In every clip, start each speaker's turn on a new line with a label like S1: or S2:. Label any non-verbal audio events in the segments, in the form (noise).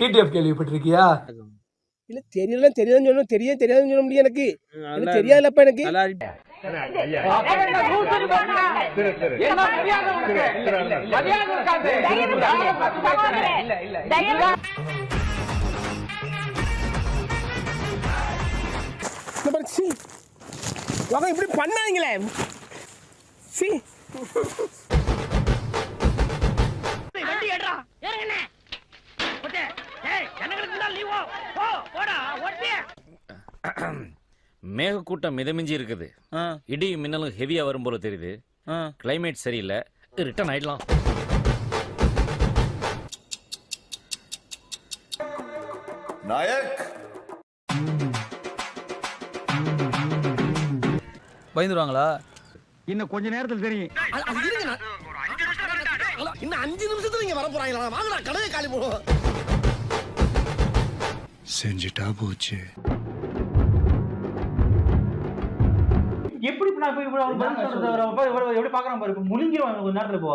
S1: TTF கேள்விப்பட்டிருக்கியா?
S2: இல்ல தெரியல தெரியாதுன்னு சொல்லணும். தெரிய தெரியாதுன்னு சொல்ல முடியும் எனக்கு. எனக்கு. தெரியாதுலப்பா எனக்கு இப்படி பண்ணாதீங்களே. சி. (clears throat)
S3: மேகக்கூட்டம் மிதமிஞ்சி இருக்குது. இடி மின்னலும் ஹெவியா வரும் போல தெரியுது. கிளைமேட் சரியில்லை. ரிட்டர்ன் ஆயிடலாம்.
S4: நாயக்!
S5: பயந்துருவாங்களா?
S6: இன்னும் கொஞ்ச நேரத்துல தெரியும்.
S2: இன்னும் அஞ்சு நிமிஷத்துல நீங்க வர போறாங்களா? வாங்கடா கடையை காலி போடுவோம்
S4: செஞ்சுட்டா போச்சு.
S7: எப்படி நான் போய் இவ்வளவு பதில் சொல்றது? எப்படி பாக்குறான் பாரு இப்ப முழுங்கிருவான் கொஞ்ச நேரத்துல போ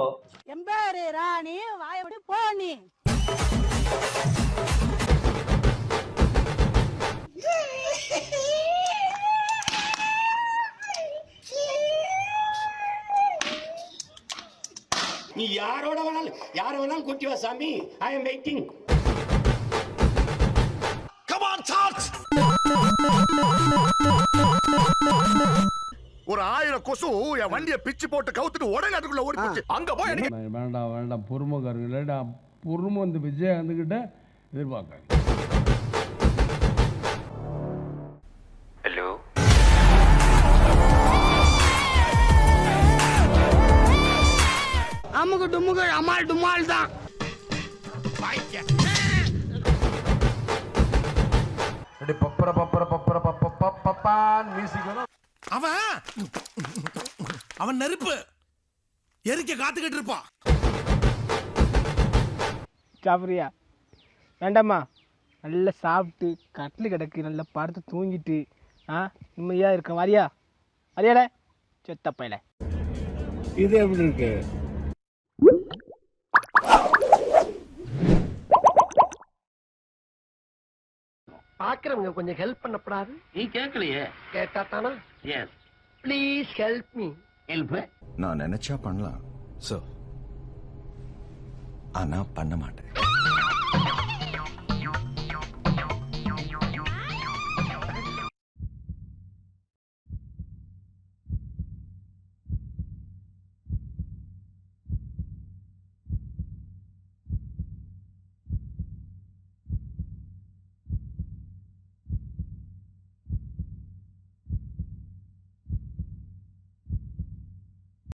S8: எம்பாரு ராணி வாயப்படி போனி
S2: நீ. யாரோட வேணாலும் யார வேணாலும் கூட்டி வா சாமி ஐ எம் வெயிட்டிங்
S4: ஒரு ஆயிரம் கொசு என் வண்டியை பிச்சு போட்டு கவுத்துட்டு உடனே அதுக்குள்ள ஓடி போச்சு. அங்க போய்
S6: வேண்டாம் வேண்டாம் பொறுமை காருங்க பொறுமை வந்து விஜயகாந்துக்கிட்ட எதிர்பார்க்க
S2: அமுகு டுமுகு அமால் டுமால் தான்.
S4: அவன் அவன் நெருப்பு. எரிக்க காத்துக்கிட்டு இருப்பான்.
S2: சாப்பிட்றியா வேண்டாம்மா. நல்லா சாப்பிட்டு கட்டில் கிடக்கு நல்லா படுத்து தூங்கிட்டு ஆ நிம்மதியாக இருக்க. வரியா வரியாட. செத்தப்பையில
S6: இது எப்படி இருக்கு?
S2: பார்க்குறவங்க கொஞ்சம் ஹெல்ப் பண்ணப்படாது.
S3: நீ கேட்கலையே
S2: கேட்டா தானா? ப்ளீஸ் ஹெல்ப் மீ
S3: ஹெல்ப்
S4: நான் நினைச்சா பண்ணலாம் சோ ஆனா பண்ண மாட்டேன்.